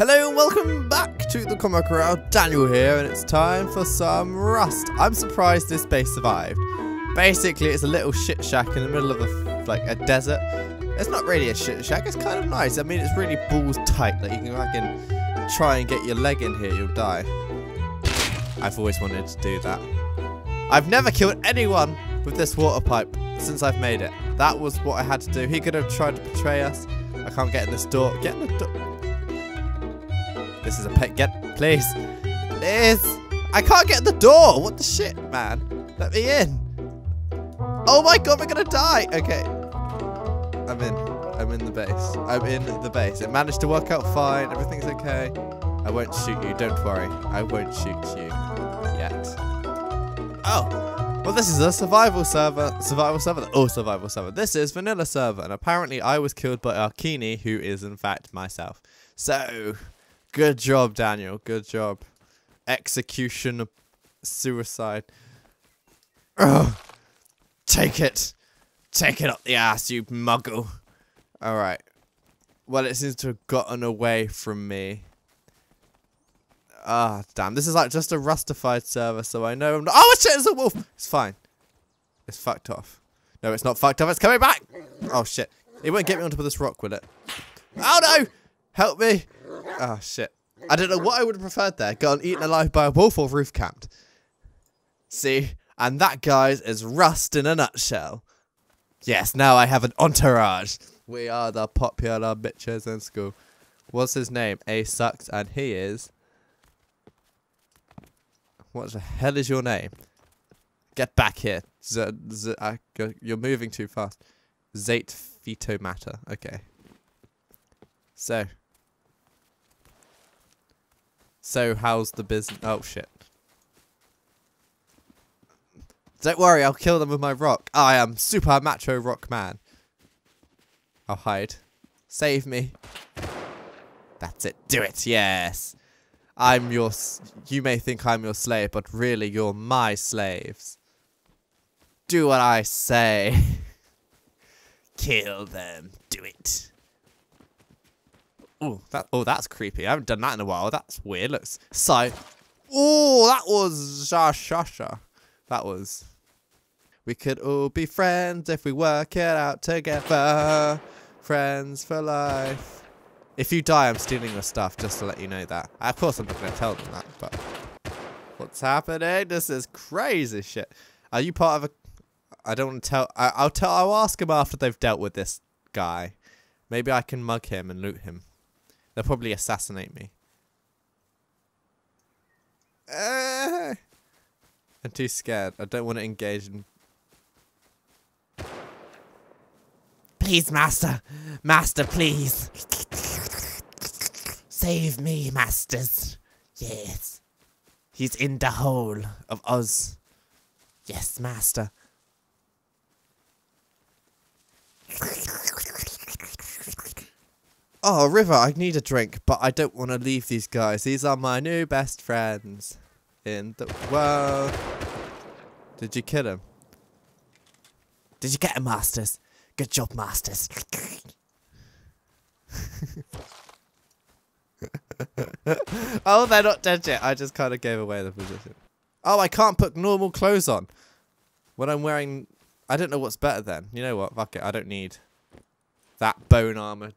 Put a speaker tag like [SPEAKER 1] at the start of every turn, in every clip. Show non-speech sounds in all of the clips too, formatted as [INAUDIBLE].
[SPEAKER 1] Hello and welcome back to the ComiKrowd. Daniel here, and it's time for some Rust. I'm surprised this base survived. Basically, it's a little shit shack in the middle of a like a desert. It's not really a shit shack. It's kind of nice. I mean, it's really balls tight. Like you can fucking try and get your leg in here, you'll die. I've always wanted to do that. I've never killed anyone with this water pipe since I've made it. That was what I had to do. He could have tried to betray us. I can't get in this door. Get in the door. This is a pet. Get, please. Please. I can't get the door. What the shit, man? Let me in. Oh my god, we're gonna die. Okay. I'm in. I'm in the base. I'm in the base. It managed to work out fine. Everything's okay. I won't shoot you. Don't worry. I won't shoot you yet. Oh. Well, this is a survival server. Survival server? Oh, survival server. This is vanilla server. And apparently I was killed by Arkini, who is in fact myself. So, good job, Daniel. Good job. Execution suicide. Ugh. Take it. Take it up the ass, you muggle. Alright. Well, it seems to have gotten away from me. Ah, damn. This is like just a rustified server, so I know I'm not- Oh, shit, it's a wolf! It's fine. It's fucked off. No, it's not fucked off. It's coming back! Oh, shit. It won't get me onto this rock, will it? Oh, no! Help me! Oh, shit. I don't know what I would have preferred there. Gotten eaten alive by a wolf or roof camped. See? And that, guys, is Rust in a nutshell. Yes, now I have an entourage. We are the popular bitches in school. What's his name? A sucks, and he is. What the hell is your name? Get back here. Z z go- you're moving too fast. Zate Fito Matter. Okay. So. So, how's the business? Oh, shit. Don't worry, I'll kill them with my rock. I am Super Macho Rock Man. I'll hide. Save me. That's it. Do it. Yes. I'm your. You may think I'm your slave, but really you're my slaves. Do what I say. [LAUGHS] Kill them. Do it. Oh, that. Oh, that's creepy. I haven't done that in a while. That's weird. Looks so. Oh, that was shashasha. That was. We could all be friends if we work it out together. Friends for life. If you die, I'm stealing your stuff, just to let you know that. Of course, I'm not going to tell them that, but... What's happening? This is crazy shit. Are you part of a... I don't want to tell... I, I'll tell... I'll ask him after they've dealt with this guy. Maybe I can mug him and loot him. They'll probably assassinate me. Uh, I'm too scared. I don't want to engage in... Please, master. Master, please. Save me, masters. Yes. He's in the hole of Oz. Yes, master. Oh, River, I need a drink, but I don't want to leave these guys. These are my new best friends in the world. Did you kill him? Did you get him, Masters? Good job, Masters. [LAUGHS] oh, they're not dead yet. I just kind of gave away the position. Oh, I can't put normal clothes on. When I'm wearing... I don't know what's better then. You know what? Fuck it. I don't need that bone armor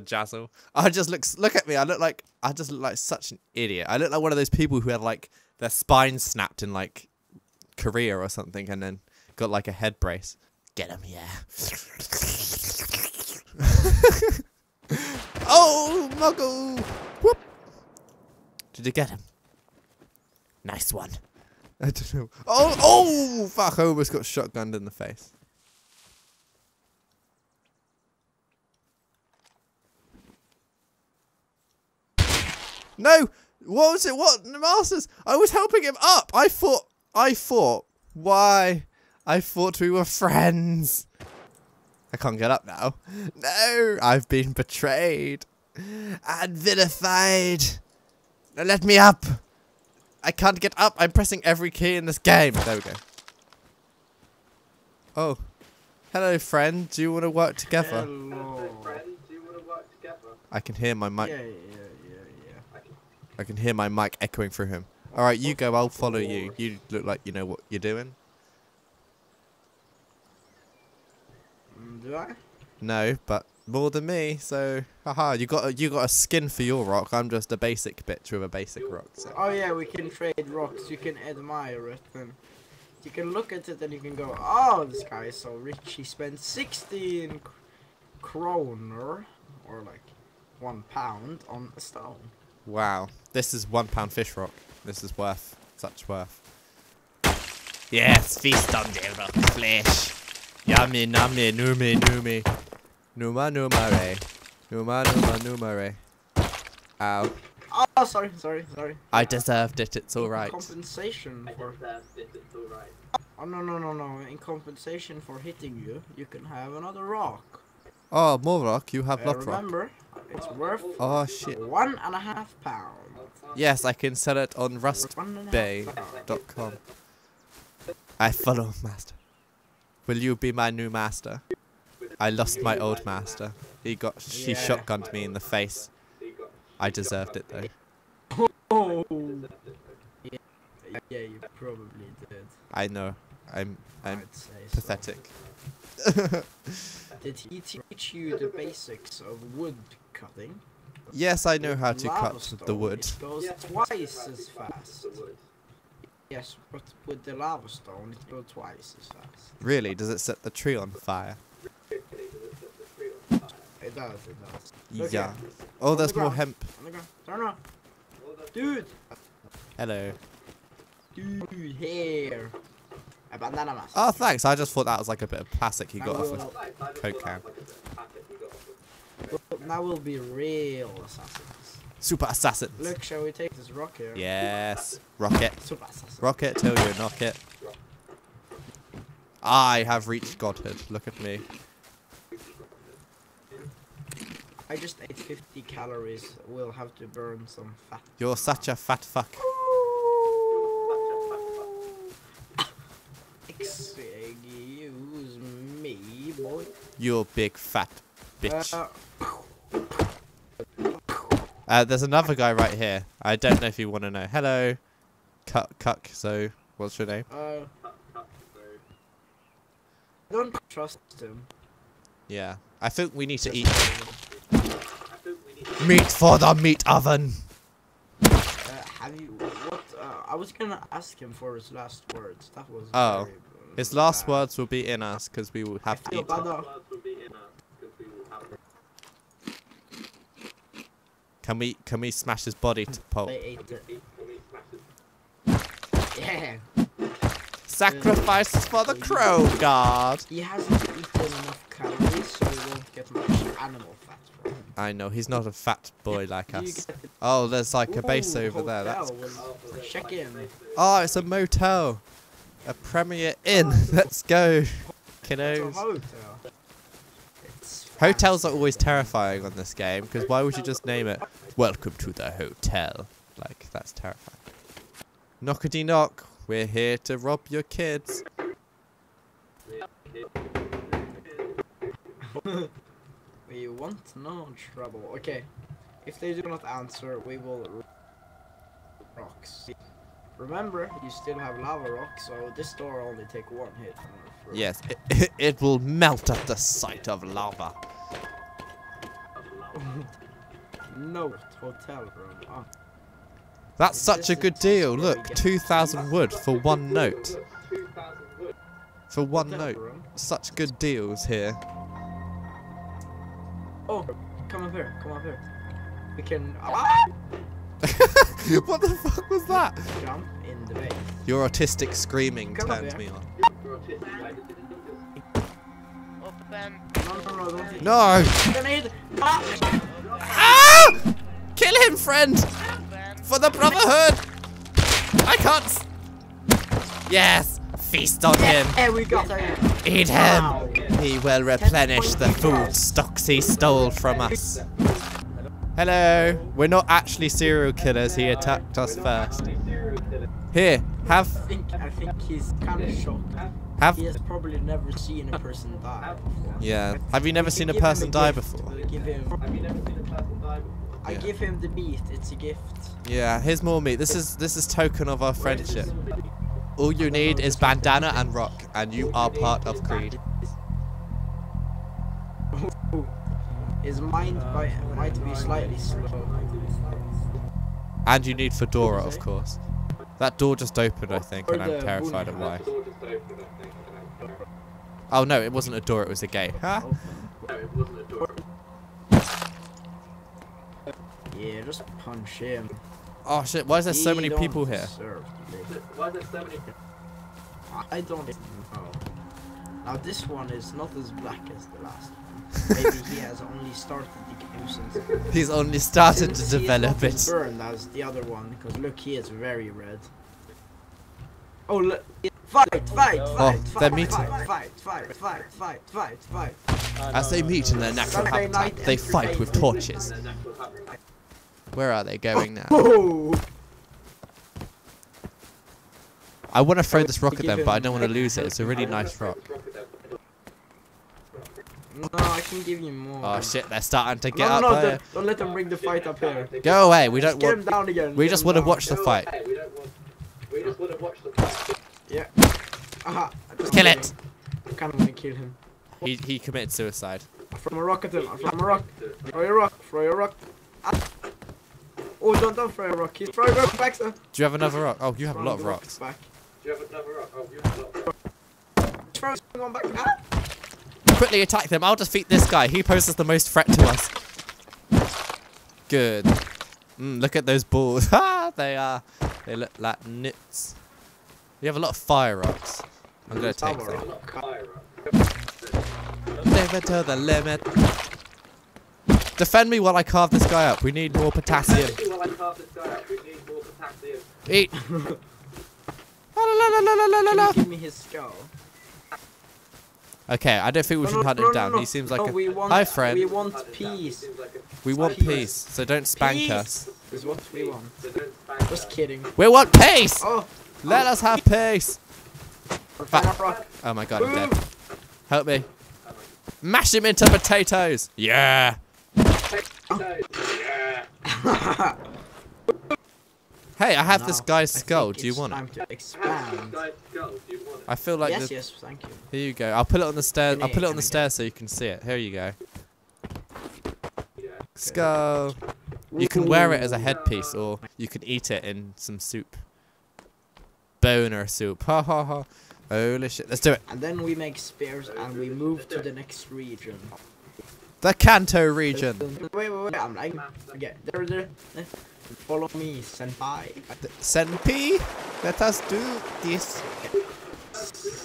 [SPEAKER 1] bejazzle. I just look... Look at me. I look like... I just look like such an idiot. I look like one of those people who had, like, their spine snapped in, like, Korea or something and then got, like, a head brace. Get him, yeah. [LAUGHS] oh, Muggle! Whoop! Did you get him? Nice one. [LAUGHS] I don't know. Oh, oh, fuck! I almost got shotgunned in the face. No! What was it? What? Masters! I was helping him up! I thought... I thought... Why? I thought we were friends. I can't get up now. No, I've been betrayed and vilified. Now let me up. I can't get up. I'm pressing every key in this game. There we go. Oh. Hello, friend. Do you want to work together?
[SPEAKER 2] Hello.
[SPEAKER 1] I can hear my mic.
[SPEAKER 2] Yeah, yeah, yeah,
[SPEAKER 1] I can hear my mic echoing through him. Alright, you go, I'll follow you. You look like you know what you're doing.
[SPEAKER 2] Mm, Do I?
[SPEAKER 1] No, but more than me, so haha, you got a, you got a skin for your rock. I'm just a basic bitch with a basic rock. So.
[SPEAKER 2] Oh yeah, we can trade rocks. You can admire it then. you can look at it and you can go, oh, this guy is so rich. He spent 16 kroner, or like one pound, on a stone.
[SPEAKER 1] Wow, this is one pound fish rock. This is worth such worth. Yes, feast on the rock flesh. Yummy, nummy, numi, numi. Numa, numare. Numa, numa, numare. Ow.
[SPEAKER 2] Oh, sorry, sorry, sorry.
[SPEAKER 1] I deserved it, it's alright.
[SPEAKER 2] Compensation for. Oh no no no no! In compensation for hitting you, you can have another rock.
[SPEAKER 1] Oh, more rock, you have
[SPEAKER 2] Uh, remember, it's worth
[SPEAKER 1] Oh shit.
[SPEAKER 2] one and a half pound.
[SPEAKER 1] Yes, I can sell it on
[SPEAKER 2] One and a half
[SPEAKER 1] rustbay.com. I follow master. Will you be my new master? I lost my old master. He got she
[SPEAKER 2] Yeah.
[SPEAKER 1] shotgunned me in the face. I deserved it though.
[SPEAKER 2] Oh. Yeah, yeah, you probably did.
[SPEAKER 1] I know. I'm I'm
[SPEAKER 2] I'd so. [LAUGHS]
[SPEAKER 1] pathetic.
[SPEAKER 2] Did he teach you the basics of wood cutting?
[SPEAKER 1] yes, I know how to
[SPEAKER 2] Lava
[SPEAKER 1] cut the wood.
[SPEAKER 2] It goes twice as fast. Yes, but with the lava stone, it goes twice as fast.
[SPEAKER 1] Really? Does it set the tree on fire?
[SPEAKER 2] It does, it does. Look
[SPEAKER 1] yeah. Oh, there's
[SPEAKER 2] the
[SPEAKER 1] more hemp.
[SPEAKER 2] on the ground. Turn around. Dude!
[SPEAKER 1] Hello.
[SPEAKER 2] Dude, here! A banana mask.
[SPEAKER 1] Oh, thanks. I just thought that was like a bit of plastic he
[SPEAKER 2] Now
[SPEAKER 1] got off a Coke can.
[SPEAKER 2] Now we'll be real assassins.
[SPEAKER 1] Super assassins.
[SPEAKER 2] Look, shall we take this rocket?
[SPEAKER 1] Yes. Rocket.
[SPEAKER 2] Super assassin.
[SPEAKER 1] Rocket till you knock it. I have reached godhood. Look at me.
[SPEAKER 2] I just ate 50 calories. We'll have to burn some fat.
[SPEAKER 1] You're such a fat fuck.
[SPEAKER 2] Excuse me, boy.
[SPEAKER 1] You big fat bitch.
[SPEAKER 2] Uh,
[SPEAKER 1] Uh, there's another guy right here. I don't know if you want to know. Hello. Cuck, cuck. So, what's your name?
[SPEAKER 2] uh, I don't trust him.
[SPEAKER 1] Yeah. I think we need to eat meat for the meat oven.
[SPEAKER 2] Uh, have you what? Uh, I was gonna ask him for his last words. That was.
[SPEAKER 1] Oh,
[SPEAKER 2] very,
[SPEAKER 1] His last words will be in us because we will have to eat. Can we can we smash his body to pulp?
[SPEAKER 2] Yeah.
[SPEAKER 1] Sacrifices for the crow god.
[SPEAKER 2] He hasn't eaten enough calories, so he won't get much animal fat from him.
[SPEAKER 1] I know he's not a fat boy like us. Oh, there's like a base
[SPEAKER 2] Ooh,
[SPEAKER 1] over there. That's
[SPEAKER 2] check in.
[SPEAKER 1] oh, it's a motel, a Premier Inn. [LAUGHS] Let's go, kiddos.
[SPEAKER 2] hotel.
[SPEAKER 1] Hotels are always terrifying on this game because why would you just name it "Welcome to the hotel"? Like that's terrifying. Knockety knock. We're here to rob your kids. [LAUGHS]
[SPEAKER 2] We want no trouble. Okay. If they do not answer, we will r- rocks. Remember, you still have lava rock, so this door only take one hit. from the throat.
[SPEAKER 1] Yes, it, it will melt at the sight of lava. [LAUGHS]
[SPEAKER 2] Note hotel room. Ah,
[SPEAKER 1] That's such a
[SPEAKER 2] a
[SPEAKER 1] good deal. Look, 2,000 wood for one [LAUGHS] note. For one
[SPEAKER 2] hotel
[SPEAKER 1] note.
[SPEAKER 2] room.
[SPEAKER 1] Such good deals here.
[SPEAKER 2] Oh, come up here. Come up here. We can [LAUGHS] ah, [LAUGHS]
[SPEAKER 1] what the fuck was that?
[SPEAKER 2] jump in the base.
[SPEAKER 1] Your autistic screaming
[SPEAKER 2] Come
[SPEAKER 1] turned me on.
[SPEAKER 2] No, no, no, don't hit.
[SPEAKER 1] No!
[SPEAKER 2] Grenade! Ah!
[SPEAKER 1] Kill him, friend! For the Brotherhood! I can't. s- Yes! Feast on him!
[SPEAKER 2] Hey, we him!
[SPEAKER 1] Eat him! He will replenish the food stocks he stole from us. Hello! We're not actually serial killers, he attacked us first. Here,
[SPEAKER 2] I
[SPEAKER 1] have.
[SPEAKER 2] think, I think he's kind of shocked.
[SPEAKER 1] have.
[SPEAKER 2] He has probably never seen a person die before.
[SPEAKER 1] Yeah. Have you never seen
[SPEAKER 2] can
[SPEAKER 1] a
[SPEAKER 2] give him
[SPEAKER 1] person die
[SPEAKER 2] gift.
[SPEAKER 1] before?
[SPEAKER 2] We'll give him- I
[SPEAKER 1] Yeah.
[SPEAKER 2] give him the meat. It's a gift.
[SPEAKER 1] Yeah, here's more meat. This is this is token of our friendship. All you need is bandana and rock, and you are part of Creed. [LAUGHS]
[SPEAKER 2] His mind might, might be slightly slow.
[SPEAKER 1] And you need fedora, of course. That door just opened, I think, and I'm terrified of why. Oh no, it wasn't a door; it was a gate. Huh? Oh.
[SPEAKER 2] Yeah, just punch him.
[SPEAKER 1] Oh shit! Why is there so many people here?
[SPEAKER 2] deserve to live. I don't. Now this one is not as black as the last one. [LAUGHS] Maybe he has only started the game since.
[SPEAKER 1] He's only started to
[SPEAKER 2] since he is
[SPEAKER 1] develop it.
[SPEAKER 2] burned as the other one, because look, he is very red. Oh look! Fight! Fight!
[SPEAKER 1] Oh,
[SPEAKER 2] Fight!
[SPEAKER 1] they're
[SPEAKER 2] fight,
[SPEAKER 1] meeting.
[SPEAKER 2] Fight! Fight! Fight! Fight! Fight! Fight! Fight!
[SPEAKER 1] As they meet in their natural
[SPEAKER 2] Saturday
[SPEAKER 1] habitat,
[SPEAKER 2] night
[SPEAKER 1] they fight with torches. Where are they going now?
[SPEAKER 2] Oh!
[SPEAKER 1] I want to throw oh, this rock at them, but I don't want to lose it. It's a really nice rock.
[SPEAKER 2] No, I can give you more.
[SPEAKER 1] Oh shit! They're starting to get
[SPEAKER 2] no,
[SPEAKER 1] up
[SPEAKER 2] no,
[SPEAKER 1] there.
[SPEAKER 2] don't, don't let them bring the fight up here.
[SPEAKER 1] Go away. We don't want.
[SPEAKER 2] get him down again.
[SPEAKER 1] We
[SPEAKER 2] get
[SPEAKER 1] just
[SPEAKER 2] him
[SPEAKER 1] want to
[SPEAKER 2] down.
[SPEAKER 1] watch the fight.
[SPEAKER 2] Yeah. Aha. I just
[SPEAKER 1] Kill it.
[SPEAKER 2] I'm kind of want to kill him.
[SPEAKER 1] He he committed suicide.
[SPEAKER 2] From a rock at him. From a rock. Throw your rock. Throw your rock. Ah. Oh, don't, don't throw a rock. He's throwing rock back, sir.
[SPEAKER 1] Do you have another rock? Oh, you have a lot of
[SPEAKER 2] Throwing the
[SPEAKER 1] rocks.
[SPEAKER 2] Back. Do you have another rock?
[SPEAKER 3] Oh,
[SPEAKER 2] Throw one back. Ah.
[SPEAKER 1] Quickly attack them. I'll defeat this guy. He poses the most threat to us. Good. Mm, look at those balls. [LAUGHS] Ha! they are. They look like nits. We have a lot of fire rocks. I'm gonna take them. it to the limit. Defend me while I carve this guy up. We need more potassium. Eat. [LAUGHS] La, la, la, la, la, la, la, la.
[SPEAKER 2] Can you give me his skull?
[SPEAKER 1] Okay, I don't think we
[SPEAKER 2] No,
[SPEAKER 1] should
[SPEAKER 2] no,
[SPEAKER 1] hunt
[SPEAKER 2] no,
[SPEAKER 1] him down. He seems like a.
[SPEAKER 2] we want,
[SPEAKER 1] Hi, friend.
[SPEAKER 2] We want peace.
[SPEAKER 1] We want
[SPEAKER 2] peace.
[SPEAKER 1] peace, so don't spank
[SPEAKER 2] Peace.
[SPEAKER 1] us.
[SPEAKER 2] Is what we want. Just kidding.
[SPEAKER 1] We want peace.
[SPEAKER 2] Oh,
[SPEAKER 1] Let us have peace.
[SPEAKER 2] we're throwing a rock.
[SPEAKER 1] Oh my god, I'm dead. Help me. Mash him into potatoes. Yeah. [LAUGHS] Hey, I have this guy's skull. Do you want it?
[SPEAKER 2] expand.
[SPEAKER 1] I feel like
[SPEAKER 2] yes,
[SPEAKER 1] the,
[SPEAKER 2] yes, thank you.
[SPEAKER 1] Here you go. I'll put it on the stairs. I'll put it on the
[SPEAKER 2] I
[SPEAKER 1] stairs so you can see it. Here you go. Skull. You can wear it as a headpiece, or you can eat it in some soup. Boner soup. Ha ha ha. Holy shit. Let's do it.
[SPEAKER 2] And then we make spears and we move to the next region.
[SPEAKER 1] The Kanto region.
[SPEAKER 2] Wait, wait, wait. I'm like, okay, there, there. Follow me, senpai.
[SPEAKER 1] Senpai, let us do this.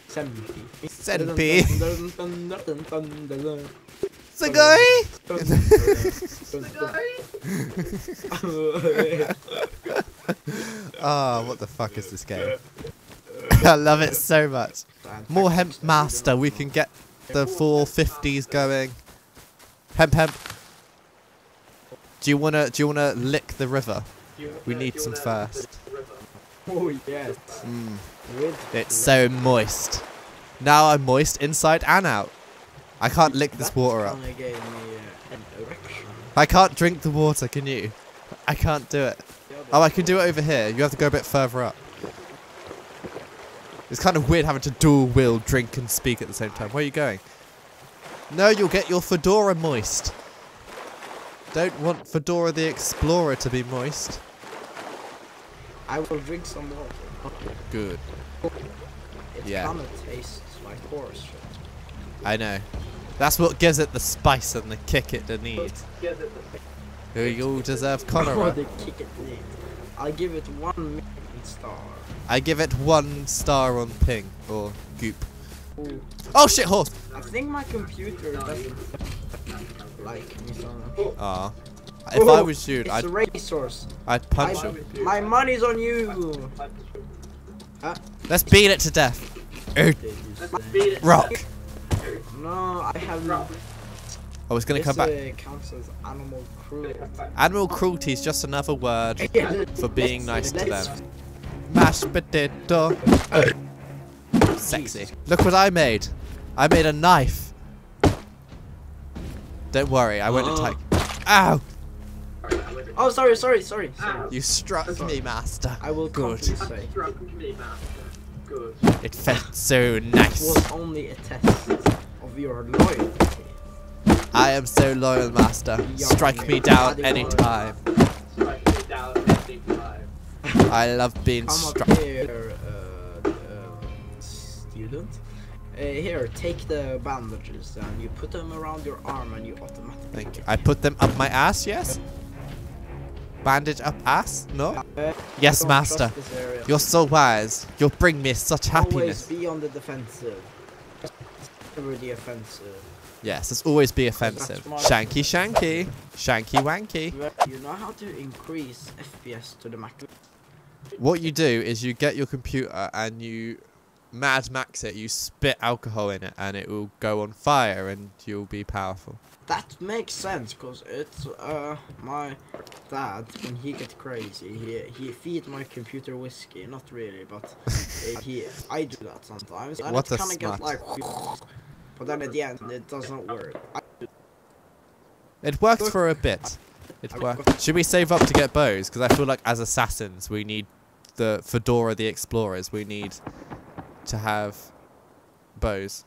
[SPEAKER 2] Senpai.
[SPEAKER 1] Senpai.
[SPEAKER 2] Senpai.
[SPEAKER 1] Sugoi! [LAUGHS] Oh, ah, what the fuck is this game? [LAUGHS] I love it so much. More hemp master. We can get the full 50s going. Hemp hemp. Do you wanna do you wanna lick the river? We need some first.
[SPEAKER 2] Oh yes.
[SPEAKER 1] Mm, it's so moist. Now I'm moist inside and out. I can't lick this water up.
[SPEAKER 2] me uh.
[SPEAKER 1] I can't drink the water, can you? I can't do it. Oh, I can do it over here. You have to go a bit further up. It's kind of weird having to dual wheel drink and speak at the same time. Where are you going? No, you'll get your fedora moist. Don't want Fedora the Explorer to be moist.
[SPEAKER 2] I will drink some water.
[SPEAKER 1] Good.
[SPEAKER 2] It
[SPEAKER 1] Yeah.
[SPEAKER 2] kinda tastes like horse shit.
[SPEAKER 1] I know. That's what gives it the spice and the kick it needs. You all deserve cholera.
[SPEAKER 2] the kick it neat. I'll give it one million star.
[SPEAKER 1] I give it one star on ping or goop.
[SPEAKER 2] Ooh.
[SPEAKER 1] Oh shit, horse!
[SPEAKER 2] I think my computer doesn't like me so much.
[SPEAKER 1] Ah. If I
[SPEAKER 2] Oh,
[SPEAKER 1] was you, I'd
[SPEAKER 2] a racehorse.
[SPEAKER 1] I'd punch
[SPEAKER 2] my,
[SPEAKER 1] him.
[SPEAKER 2] my money's on you.
[SPEAKER 1] Let's beat it to death. Rock.
[SPEAKER 2] No, I have. rock.
[SPEAKER 1] I was gonna
[SPEAKER 2] this,
[SPEAKER 1] come back.
[SPEAKER 2] Uh, animal cruelty.
[SPEAKER 1] Animal cruelty is just another word [LAUGHS] for being nice to them. Mashed potato. [LAUGHS] Sexy. Look what I made. I made a knife. Don't worry, I won't
[SPEAKER 2] Oh.
[SPEAKER 1] attack. Ow!
[SPEAKER 2] Oh, sorry, sorry, sorry. sorry.
[SPEAKER 1] You struck me, Master.
[SPEAKER 2] I will
[SPEAKER 1] Good.
[SPEAKER 2] compensate.
[SPEAKER 3] Struck me, master. Good.
[SPEAKER 1] It felt so nice.
[SPEAKER 2] It
[SPEAKER 1] nice.
[SPEAKER 2] was only a test of your loyalty.
[SPEAKER 1] I am so loyal, Master. Strike me down anytime.
[SPEAKER 3] Strike me down any time.
[SPEAKER 1] I love being
[SPEAKER 2] Come
[SPEAKER 1] struck.
[SPEAKER 2] Uh, here, take the bandages and you put them around your arm and you automatically.
[SPEAKER 1] Thank you. I put them up my ass, yes? Bandage up ass? No?
[SPEAKER 2] Uh,
[SPEAKER 1] Yes, Master.
[SPEAKER 2] trust this area.
[SPEAKER 1] You're so wise. You'll bring me such happiness.
[SPEAKER 2] Always be on the defensive. Never the offensive.
[SPEAKER 1] Yes, let's always be offensive. Shanky shanky. Shanky wanky.
[SPEAKER 2] You know how to increase FPS to the max.
[SPEAKER 1] What you do is you get your computer and you mad max it, you spit alcohol in it and it will go on fire and you'll be powerful.
[SPEAKER 2] That makes sense, cause it's uh my dad when he get crazy he he feed my computer whiskey. Not really, but [LAUGHS] he I do that sometimes. And
[SPEAKER 1] What
[SPEAKER 2] it
[SPEAKER 1] a
[SPEAKER 2] kind of gets
[SPEAKER 1] smart.
[SPEAKER 2] like, but then at the end it doesn't work.
[SPEAKER 1] It worked for a bit. It worked. Should we save up to get bows? Because I feel like as assassins we need the Fedora the Explorers. We need to have bows.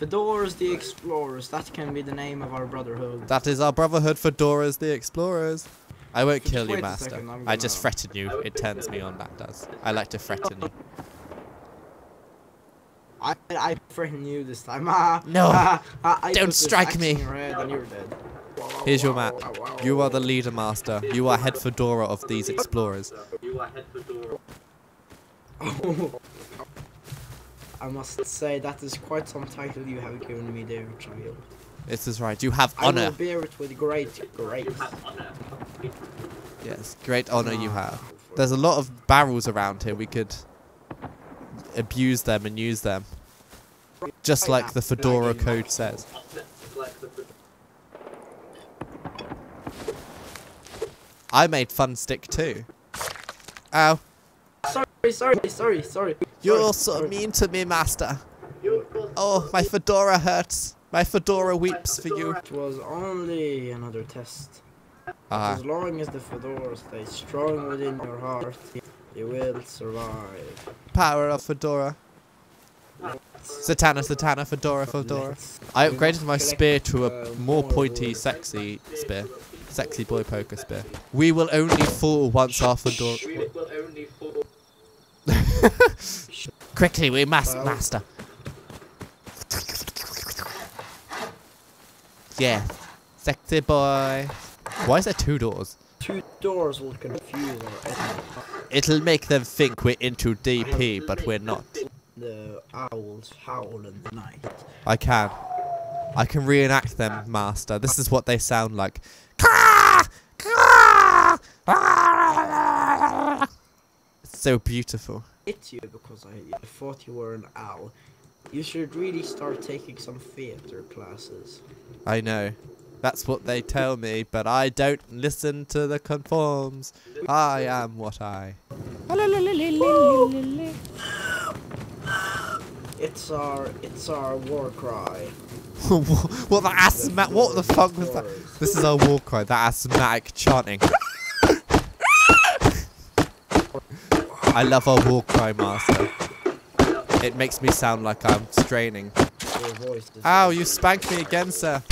[SPEAKER 2] Fedoras the Explorers. That can be the name of our brotherhood.
[SPEAKER 1] That is our brotherhood Fedoras the Explorers. I won't kill you, Master.
[SPEAKER 2] second, I'm
[SPEAKER 1] just threaten you. It turns me on, that does. I like to threaten you.
[SPEAKER 2] I I threaten you this time. [LAUGHS] Ah,
[SPEAKER 1] No,
[SPEAKER 2] ah, ah, I
[SPEAKER 1] don't strike me.
[SPEAKER 2] in and you're dead.
[SPEAKER 1] Here's your map. You are the leader, Master. You are head Fedora of these explorers.
[SPEAKER 3] You [LAUGHS] are head for door.
[SPEAKER 2] I must say that is quite some title you have given me there, child.
[SPEAKER 1] This is right. You have honor.
[SPEAKER 2] I will bear it with great grace.
[SPEAKER 3] You have honor.
[SPEAKER 1] Yes, great honor you
[SPEAKER 2] Ah,
[SPEAKER 1] have. There's a lot of barrels around here. We could abuse them and use them. Just like the Fedora code says. I made Fun Stick too. Ow.
[SPEAKER 2] Sorry, sorry, sorry, sorry.
[SPEAKER 1] You're so mean to me, Master. Oh, my Fedora hurts. My Fedora weeps for you.
[SPEAKER 2] It was only another test.
[SPEAKER 1] Ah,
[SPEAKER 2] As long as the fedora stays strong within your heart, you will survive.
[SPEAKER 1] power of Fedora. Satana, Satana, Fedora, Fedora. I upgraded my spear to a
[SPEAKER 2] uh,
[SPEAKER 1] more
[SPEAKER 2] more
[SPEAKER 1] pointy, sexy spear. Sexy boy poker spear. We will only fall once our Fedora.
[SPEAKER 3] we will only fall. [LAUGHS]
[SPEAKER 1] Quickly, we must,
[SPEAKER 2] Well-
[SPEAKER 1] master. Yeah, sexy boy. Why is there two doors?
[SPEAKER 2] Two doors will confuse our enemy.
[SPEAKER 1] It'll make them think we're into DP, but we're not.
[SPEAKER 2] The owls howl in the night.
[SPEAKER 1] I can. I can reenact them, master. This is what they sound like. [LAUGHS] Caw! Caw! Ah! It's so beautiful.
[SPEAKER 2] Hit you because I thought you were an owl. You should really start taking some theater classes.
[SPEAKER 1] I know. That's what they tell me, but I don't listen to the conforms. I am what I. [GASPS]
[SPEAKER 2] It's our it's our war cry. [LAUGHS]
[SPEAKER 1] what the asthma? What the fuck was that? This is our war cry. That asthmatic chanting. [LAUGHS] I love our war cry, master. It makes me sound like I'm straining.
[SPEAKER 2] Your voice is
[SPEAKER 1] Ow! You spanked me again, sir.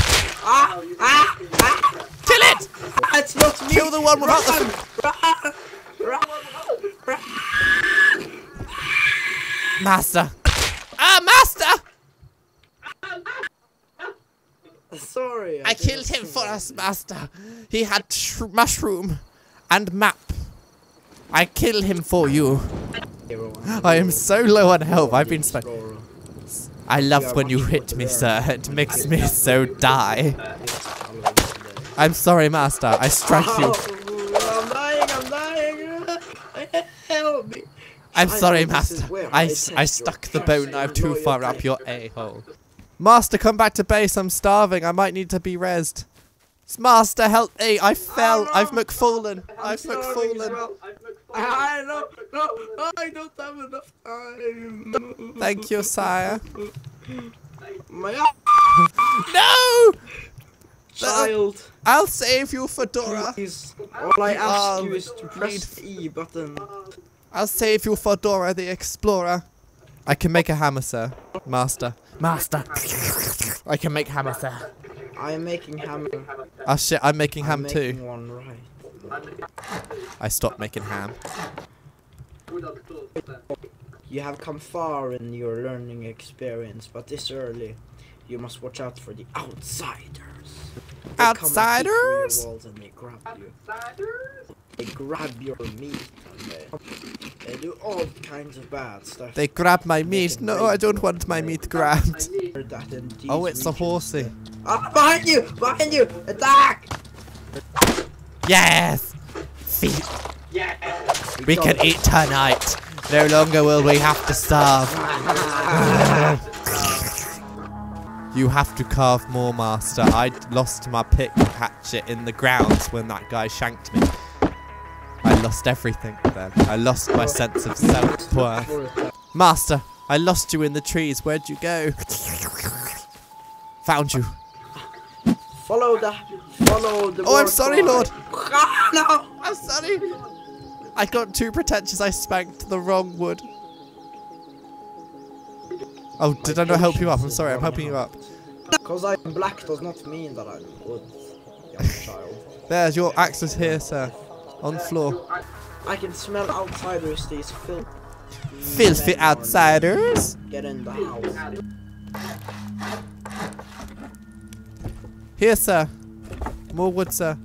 [SPEAKER 2] Ah! Ah! Ah!
[SPEAKER 1] Kill it!
[SPEAKER 2] It's not me!
[SPEAKER 1] Kill the one without the. Master. Ah, master!
[SPEAKER 2] Sorry.
[SPEAKER 1] I killed him for us, master. He had mushroom and map. I kill him for you. I am so low on health. I've been. Sp- I love when you hit me, sir. It makes me so die. I'm sorry, master. I struck you.
[SPEAKER 2] I'm dying, I'm dying. Help me.
[SPEAKER 1] I'm sorry, master. I,
[SPEAKER 2] I,
[SPEAKER 1] stuck the bone knife too far up your a-hole. Master, come back to base. I'm starving. I might need to be rezzed. Master, help me. I fell. I've McFallen. I've McFallen.
[SPEAKER 2] Well. I know, no, no, I don't have enough time.
[SPEAKER 1] Thank you, sire.
[SPEAKER 2] My
[SPEAKER 1] No!
[SPEAKER 2] child.
[SPEAKER 1] I'll save you, Fedora.
[SPEAKER 2] Please. All I ask
[SPEAKER 1] Oh,
[SPEAKER 2] you is to press the E button.
[SPEAKER 1] I'll save you, Fedora the Explorer. I can make a hammer, sir. Master. Master. I can make hammer, sir.
[SPEAKER 2] I am making hammer.
[SPEAKER 1] Oh shit, I'm making
[SPEAKER 2] I'm
[SPEAKER 1] ham
[SPEAKER 2] making
[SPEAKER 1] too.
[SPEAKER 2] one right.
[SPEAKER 1] I stopped making ham.
[SPEAKER 2] You have come far in your learning experience, but this early, you must watch out for the outsiders. They come and peek through
[SPEAKER 1] Outsiders?
[SPEAKER 2] walls and they grab you. Outsiders? They grab your meat and they, they do all kinds of bad stuff.
[SPEAKER 1] They grab my meat. No, I don't want my meat grabbed.
[SPEAKER 2] Heard that
[SPEAKER 1] Oh, it's a horsey.
[SPEAKER 2] Ah, behind you! Behind you! Attack!
[SPEAKER 1] Yes! Feet.
[SPEAKER 3] Yeah.
[SPEAKER 1] We can eat tonight. No longer will we have to starve. You have to carve more, Master. I lost my pick hatchet in the ground when that guy shanked me. I lost everything then. I lost my sense of self-worth. Master, I lost you in the trees. Where'd you go? Found you.
[SPEAKER 2] Follow the, follow the.
[SPEAKER 1] Oh, I'm sorry. Lord. [LAUGHS]
[SPEAKER 2] No!
[SPEAKER 1] I'm sorry. I got too pretentious. I spanked the wrong wood. Oh, did I not help you up? I'm sorry. I'm helping you up.
[SPEAKER 2] Because I'm black does not mean that I'm good, young [LAUGHS] child.
[SPEAKER 1] There's your axe is here, sir. On the floor.
[SPEAKER 2] I can smell outsiders, these filthy.
[SPEAKER 1] Filthy outsiders.
[SPEAKER 2] Get in the house.
[SPEAKER 1] Here, sir. More wood, sir.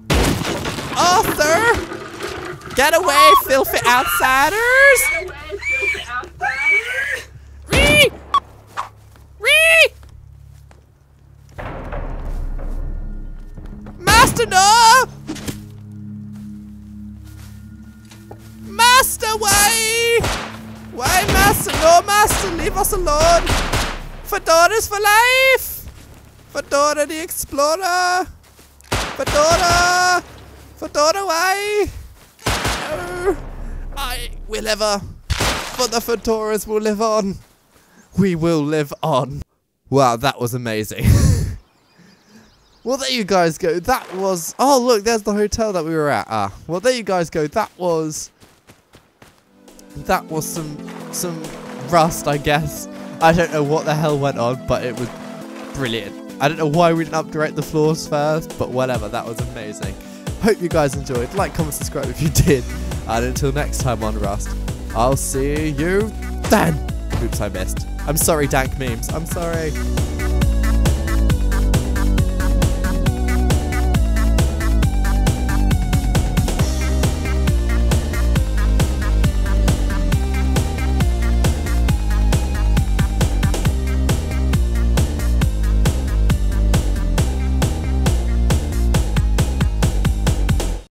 [SPEAKER 1] Oh, sir! Get away, filthy outsiders! Ree! Ree! Master, no! Master, why? Why, Master? No, Master, leave us alone. Fedora's for life. Fedora the Explorer. Fedora. Fedora, why? No. I will ever. But the Fedoras will live on. We will live on. Wow, that was amazing. [LAUGHS] well, there you guys go. That was. Oh, look, there's the hotel that we were at. Ah, well, there you guys go. That was. That was some some rust, I guess. I don't know what the hell went on, but it was brilliant. I don't know why we didn't upgrade the floors first, but whatever. That was amazing. Hope you guys enjoyed. Like, comment, subscribe if you did. And until next time on Rust, I'll see you then. Oops, I missed. I'm sorry, Dank Memes. I'm sorry.